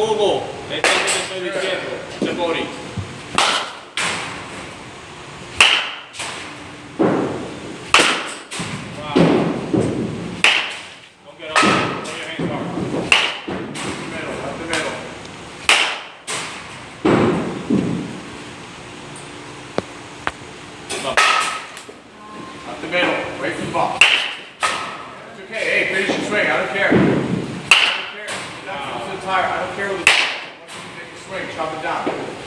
Throw your hands hard. Middle, up the the middle. The ball. It's okay. Hey, finish your swing. I don't care. I don't care. You're not to the tire. I don't care what you make a swing. Chop it down.